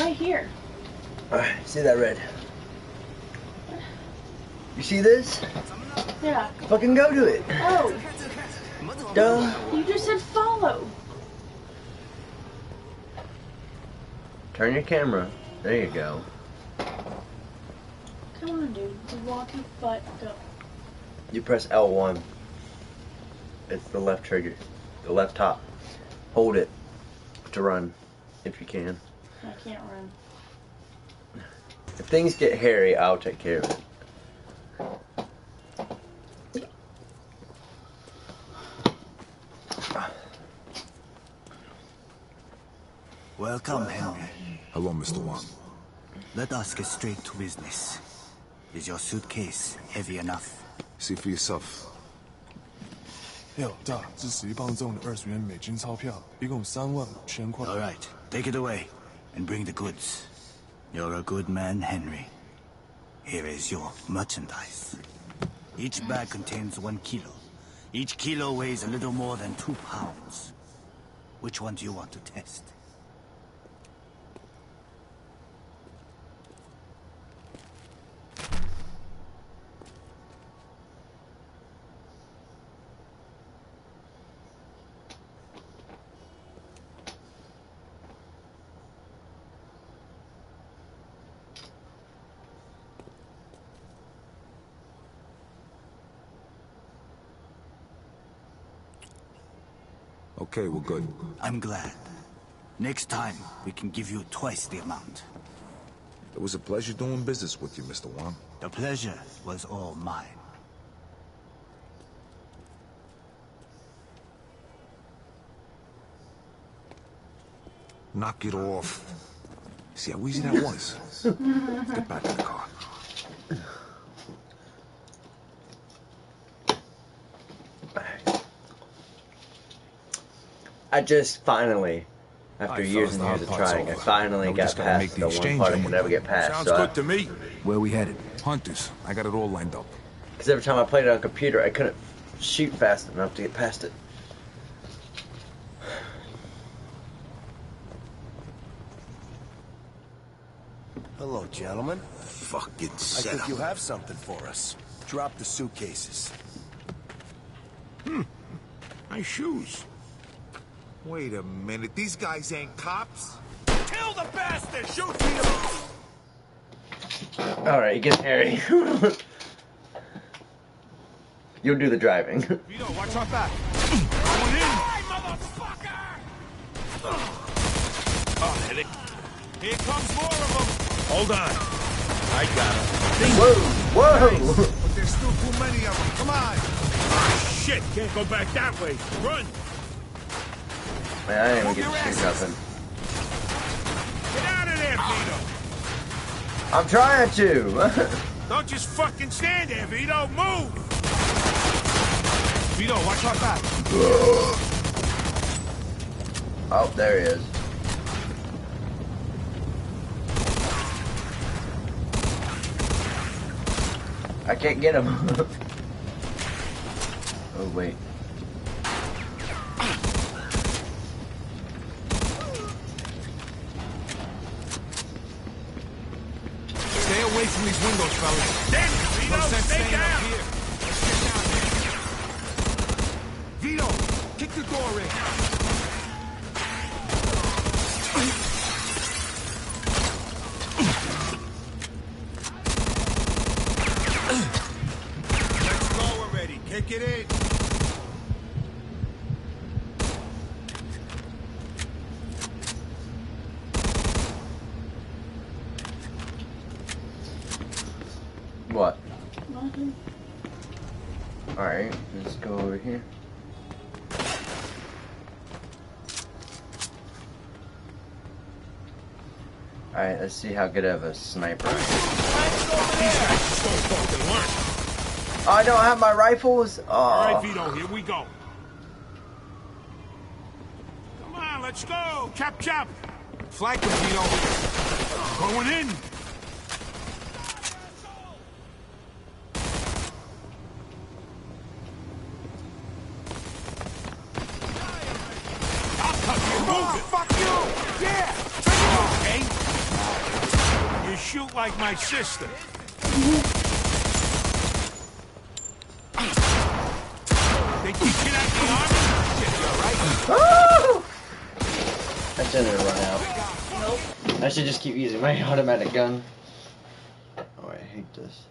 Right here. Alright, see that red? You see this? Yeah. Fucking go to it. Oh, Duh. you just said follow. Turn your camera. There you go. Come on, dude. Walk your butt. Go. You press L1. It's the left trigger. The left top. Hold it to run if you can. I can't run. If things get hairy, I'll take care of it. Welcome, Henry. Hello, Mr. Wang. Let us get straight to business. Is your suitcase heavy enough? See for yourself. 哟，大，这十一磅重的二十元美金钞票，一共三万五千块。 All right, take it away and bring the goods. You're a good man, Henry. Here is your merchandise. Each bag contains one kilo. Each kilo weighs a little more than two pounds. Which one do you want to test? Okay, we're good. I'm glad. Next time, we can give you twice the amount. It was a pleasure doing business with you, Mr. Wang. The pleasure was all mine. Knock it off. See how easy that was? Get back in the car. I just finally, after Alright, years and years of the hard trying, I finally Now got gotta past make the the one exchange part I and could never get past. Sounds so good to me. Where we headed? Hunters. I got it all lined up. Because every time I played it on a computer, I couldn't shoot fast enough to get past it. Hello, gentlemen. Fucking I think you have something for us. Drop the suitcases. Hmm. My shoes. Wait a minute. These guys ain't cops? Kill the bastard! Shoot him! Alright, you get Harry. You'll do the driving. Vito, watch our back. Going in! Oh, hit it. Here comes more of them. Hold on. I got him. Whoa! Whoa! But there's still too many of them. Come on. Ah, shit, can't go back that way. Run! Man, I didn't even get to shoot nothing. Get out of there, Vito! I'm trying to! Don't just fucking stand there, Vito. Move! Vito, watch our back. oh, there he is. I can't get him. oh, wait. Stay away from these windows, fellas. Vito, No stay down! here. Let's get down here. Vito, kick the door in. Let's go already. Kick it in. What? Nothing. Alright, let's go over here. Alright, let's see how good of a sniper I am. Oh, I don't have my rifles? Oh. All right, Oh. Vito, here we go. Come on, let's go. Chop. Flank them, Vito. Going in. I'll cut you. Move it. Fuck you! Yeah! Okay? like my sister. Think you get out the army? Shit, you alright? That shouldn't have run out. Nope. I should just keep using my automatic gun. Oh, I hate this.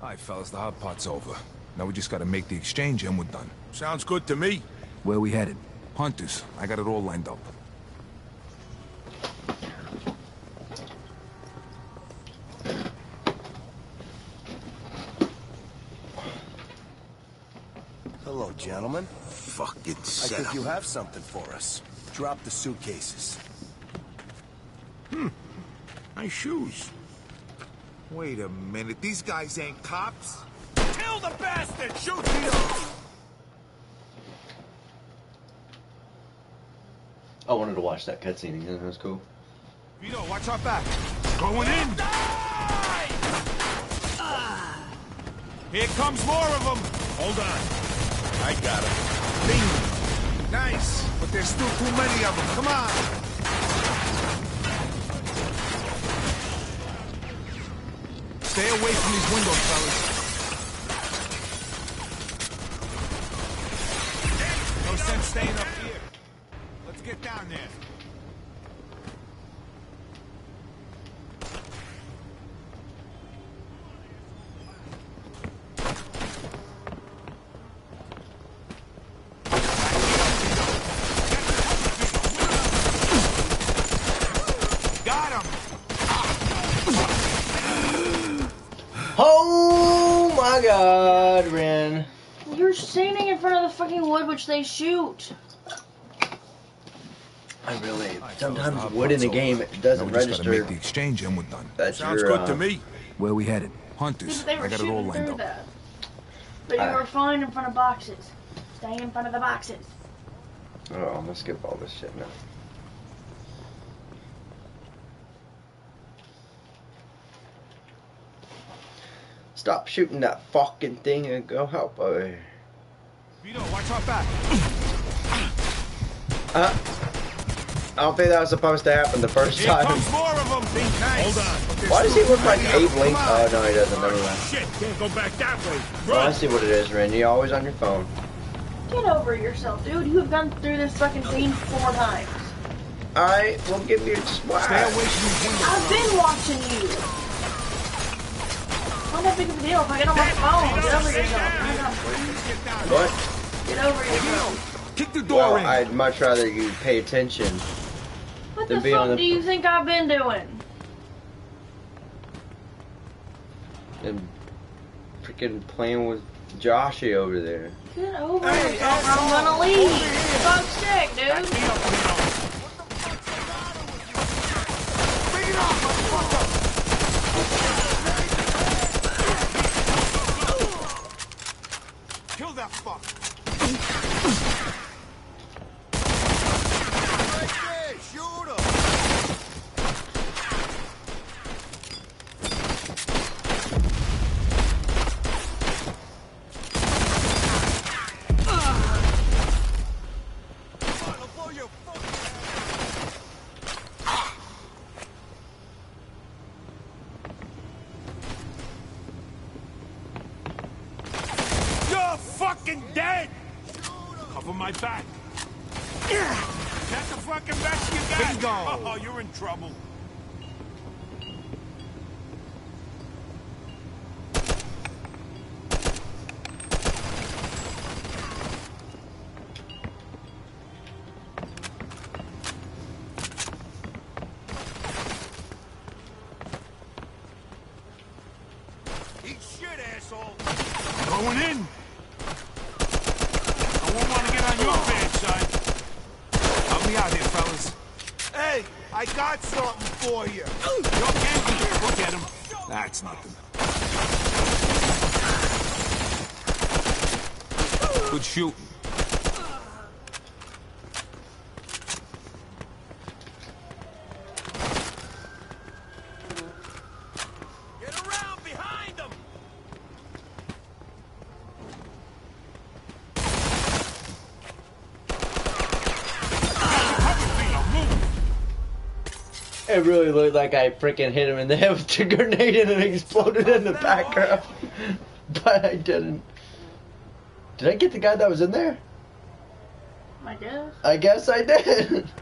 All right, fellas, the hot pot's over. Now we just gotta make the exchange and we're done. Sounds good to me. Where we headed? Hunters. I got it all lined up. Hello, gentlemen. Fucking I set think you have something for us. Drop the suitcases. Hmm. Nice shoes. Wait a minute, these guys ain't cops? Kill the bastard! Shoot him! I wanted to watch that cutscene again. That was cool. Vito, watch our back. Going in. Here comes more of them. Hold on. I got him. Nice, but there's still too many of them. Come on! Stay away from these windows, fellas. No sense staying up here. Let's get down there. Got him! Oh my god, Ren. You're standing in front of the fucking wood which they shoot. I really. Sometimes hot wood in pot's the game it doesn't now we just gotta register. make the exchange and we're done. That's Sounds your, good uh, to me. Where we headed? Hunters. They were I got it all shooting lined up. that. But you were fine in front of boxes. Stay in front of the boxes. Oh, I'm gonna skip all this shit now. Stop shooting that fucking thing and go help over here. Vito, watch our back. Uh, I don't think that was supposed to happen the first Here time. comes more of them. Hold on. Why does he look like Abe Lincoln? Oh no, he doesn't. Never mind. Shit, can't go back that way. Oh, I see what it is, Randy. You're always on your phone. Get over yourself, dude. You have gone through this fucking scene four times. Alright, we'll give you just why. Stay away from these windows. I've been watching you. Not that big of a deal if I get on my phone. Get over yourself. Hang on, please. Get down. What? Get over yourself. Kick the door Well, in. I'd much rather you pay attention. What Then the be on fuck the- do you think I've been doing? than freaking playing with Joshy over there. Get over Hey, yourself. or I'm gonna leave. Over here. Fuck's sake, dude. me up, Vito. Bring it on, motherfucker! Kill that fuck. Right there, shoot him! I'll blow your fucking You're fucking dead. Cover my back. That's the fucking best you got. Bingo. Oh, you're in trouble. Eat shit, asshole! Going in. I won't want to get on your bad side. Help out here, fellas. Hey, I got something for you! You okay? Look at him. That's nothing. Good shooting. It really looked like I freaking hit him in the head with a grenade and it exploded in the oh, background. But I didn't. Did I get the guy that was in there? I guess. I guess I did.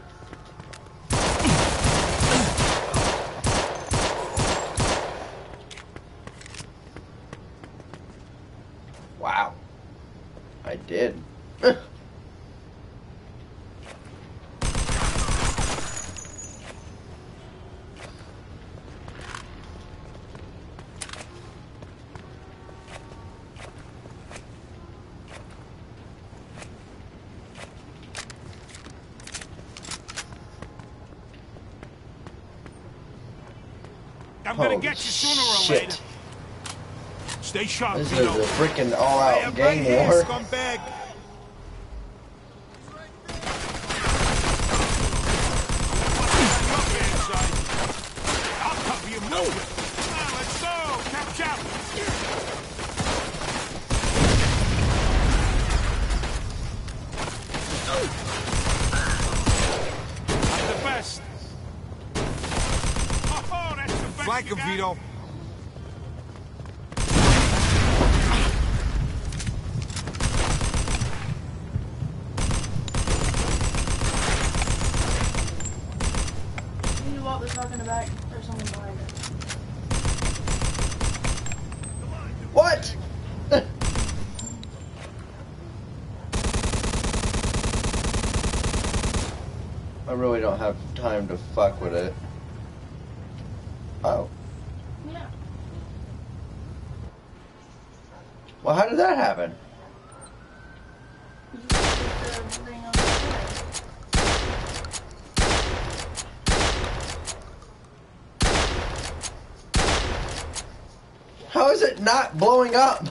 Wow. I did. Get you sooner or shit. later. Stay sharp, This is a freaking all-out gang here, war. scumbag. I'll cover you. Move it. Come on, let's go. Chop, chop. I'm the best. Oh, that's the best Flank you him, got? Vito. You need to walk this truck in the back. There's someone behind it. What? I really don't have time to fuck with it. Oh. Yeah. Well, how did that happen? You just get the thing on the side. How is it not blowing up?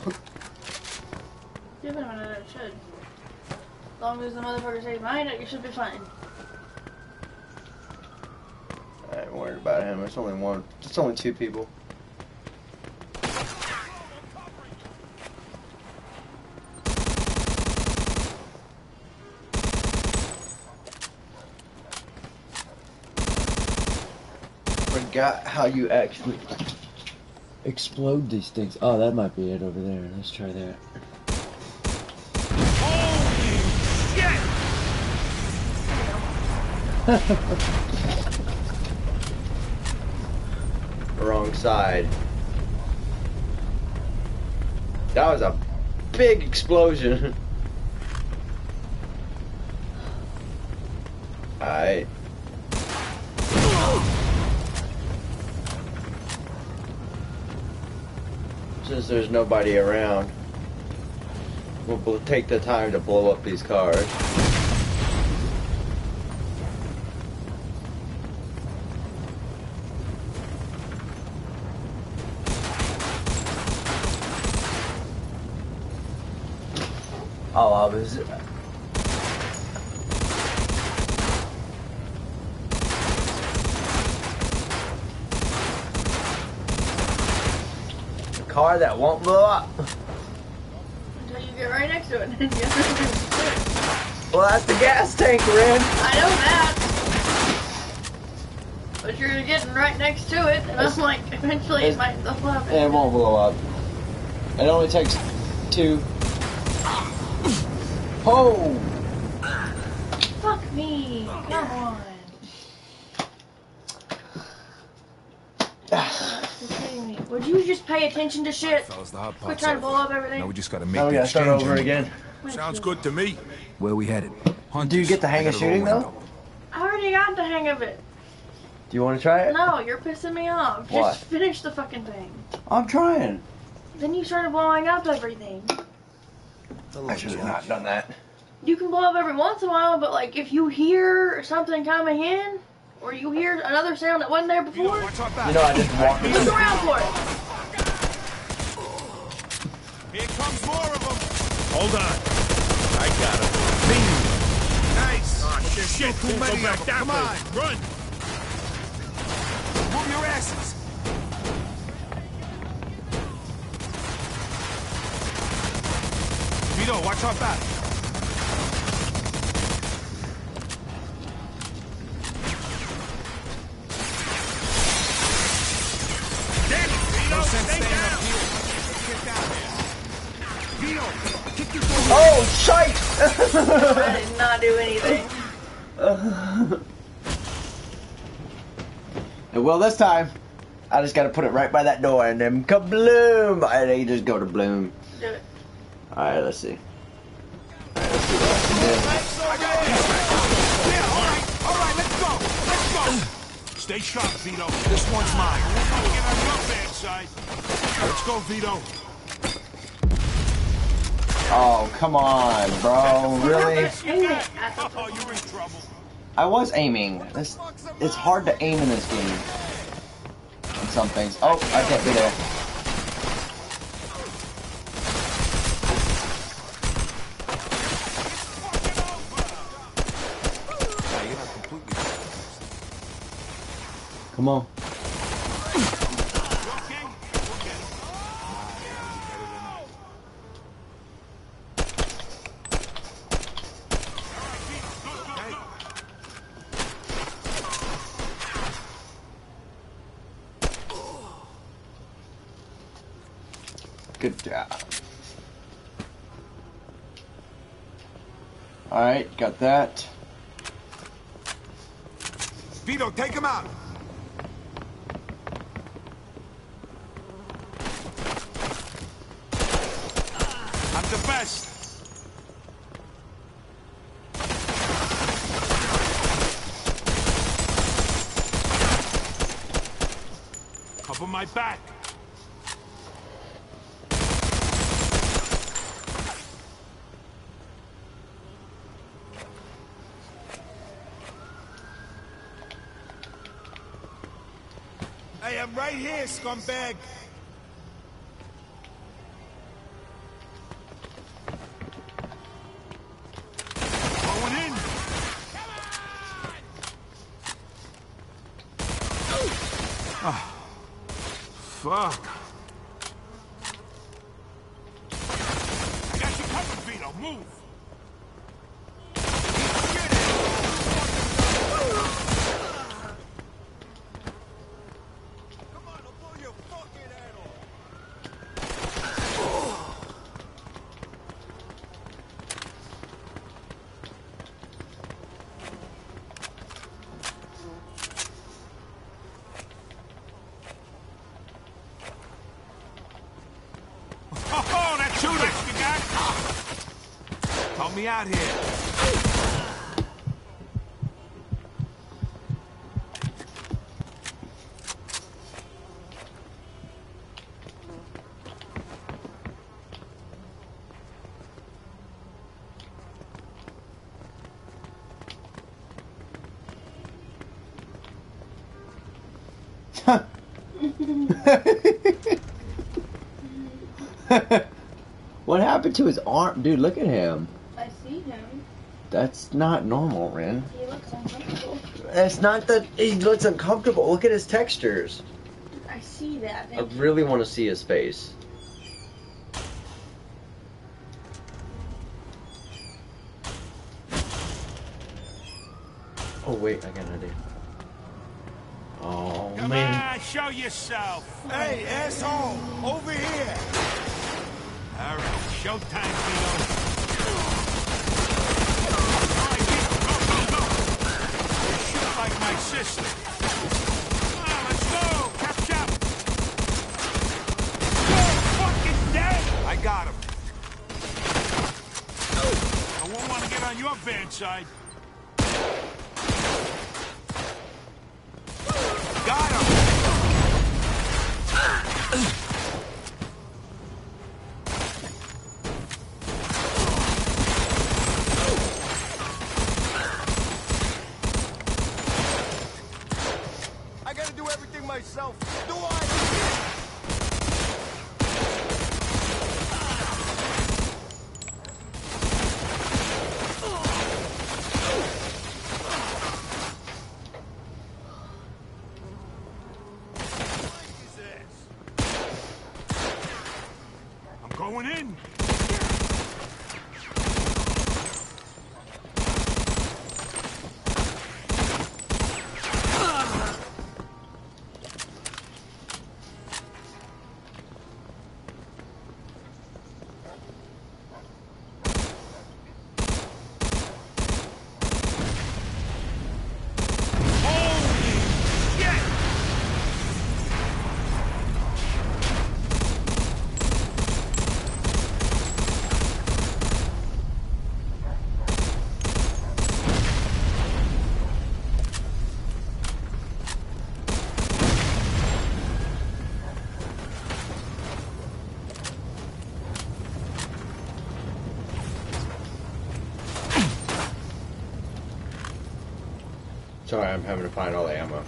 Give it a minute, it should. As long as the motherfucker stays behind it, you should be fine. I ain't worried about him. It's only one. It's only two people. Forgot how you actually explode these things. Oh, that might be it over there. Let's try that. Wrong side. That was a big explosion. Alright. Since there's nobody around, we'll take the time to blow up these cars. Oh, I was. Car that won't blow up. Until you get right next to it. Then you have to do it. Well, that's the gas tank, Ren. I know that. But you're getting right next to it, and I'm like, eventually it might blow up. It won't blow up. It only takes two. Oh! Fuck me. Come on. You're kidding me. Would you just pay attention to shit? Fellas, the hot Quit trying to blow up everything. Now we just gotta make Now we the gotta start exchange. over again. Sounds good to me. Where we headed? Do you get the hang of shooting though? I already got the hang of it. Do you want to try it? No, you're pissing me off. Why? Just finish the fucking thing. I'm trying. Then you started blowing up everything. I should have not done that. You can blow up every once in a while, but like if you hear something coming in, or you hear another sound that wasn't there Vito, before, watch our back. You know, I just walked look around. around for it. Here comes more of them. Hold on. I got him. Nice. Oh, shit, shit. Too many Go of them. that Come on. Run. Move your asses. Vito, watch our back. I did not do anything. And well, this time, I just gotta put it right by that door and then kabloom! And then you just go to bloom. Do it. Alright, let's see. Alright, let's see what I can do. Yeah, all right, all right, let's go. Let's go. Stay sharp, Vito. This one's mine. We're gonna get on your bad side. Let's go, Vito. Oh, come on, bro. Really? Oh, you're in trouble. I was aiming. This, it's hard to aim in this game. On some things. Oh, I can't be there. Yeah, you're not completely. Come on. Good job. Alright, got that. Vito, take him out. I'm the best. Cover my back. I'm right here, scumbag. Going in. Fuck. I got you covered, Vito. Move. Come on, I'll blow your fucking head off. Oh, that's you, that's the guy. Help me out here. what happened to his arm? Dude, look at him. I see him. That's not normal, Ren. He looks uncomfortable. It's not that he looks uncomfortable. Look at his textures. I see that. I really want to see his face. Oh wait, I got an idea. Oh Come man. on, show yourself. Hey, asshole, over here. All right, showtime, Vito. All right, Vito, go, go, go. You shoot like my sister. Come on, let's go. Catch up. You're fucking dead. I got him. I won't want to get on your bad side. Got him. I gotta do everything myself. Do I? I'm going in. Sorry, I'm having to find all the ammo.